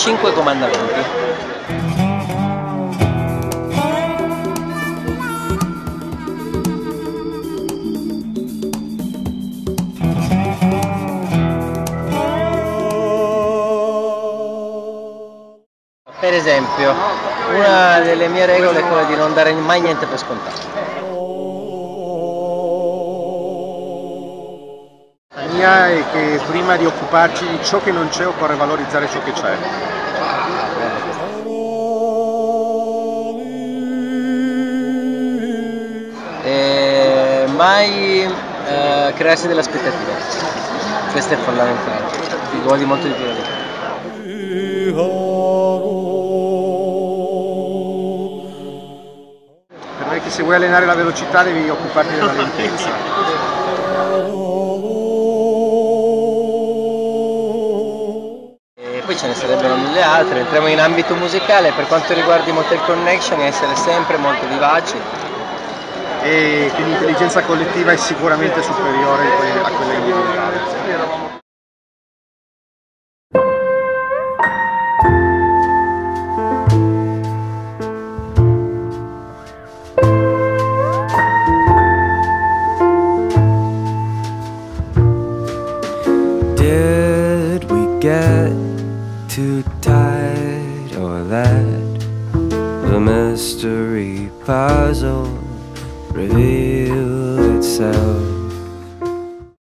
cinque comandamenti. Per esempio, una delle mie regole è quella di non dare mai niente per scontato. Mia è che prima di occuparci di ciò che non c'è occorre valorizzare ciò che c'è. E mai eh, crearsi delle aspettative. Questo è fondamentale. Ti godi molto di più la vita. Per me che se vuoi allenare la velocità devi occuparti della lentezza. Poi ce ne sarebbero mille altre. Entriamo in ambito musicale per quanto riguarda i Motel Connection essere sempre molto vivaci. E che l'intelligenza collettiva è sicuramente superiore a quella a quella individuale. Did we get too tight or let the mystery puzzle reveal itself?